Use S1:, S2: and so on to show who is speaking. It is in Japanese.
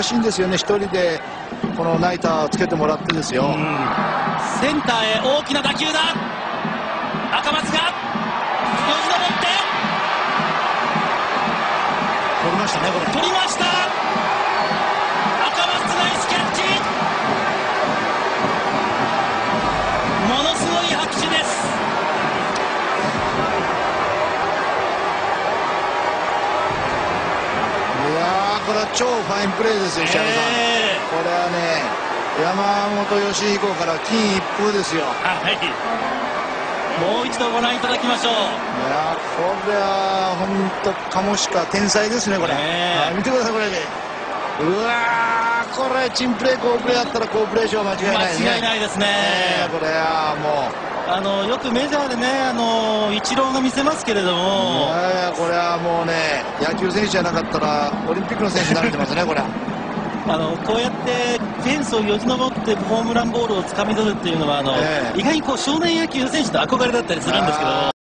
S1: 難しいんですよね、一人でこのナイターをつけてもらってですよ。
S2: センターへ大きな打球だ。赤松がよじ登って
S1: 取りましたね、これ。
S2: 取りました
S1: これは超ファインプレーですよ、石原さん。
S2: え
S1: これはね、山本義彦から金一封ですよ。い
S2: はいもう一度ご覧いただきましょう
S1: やー、これは本当、カモシカ天才ですね、これ。見てください、これね。うわー、これ、チンプレー、好プレーだったら好プレー賞は間違いないね。
S2: 間違いないですね
S1: ねえこれはもう。
S2: あのよくメジャーでねあのイチローが見せますけれども
S1: いやいやこれはもうね、野球選手じゃなかったら、オリンピックの選手になれてますね、これ。
S2: あのこうやってフェンスをよじ登ってホームランボールをつかみ取るっていうのはあの、
S1: ええ
S2: 意外にこう少年野球選手の憧れだったりするんですけど。